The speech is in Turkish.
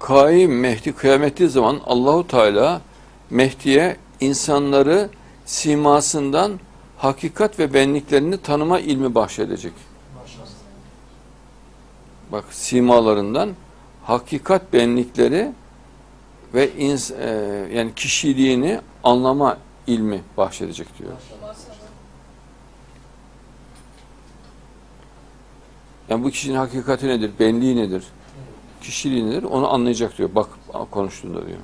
Kaim Mehdi kıyameti zaman Allahu Teala Mehdi'ye insanları simasından hakikat ve benliklerini tanıma ilmi bahşedecek. Bak simalarından hakikat benlikleri ve ins, e, yani kişiliğini anlama ilmi bahşedecek diyor. Yani bu kişinin hakikati nedir, benliği nedir, kişiliği nedir onu anlayacak diyor. Bak konuştuğunda diyor.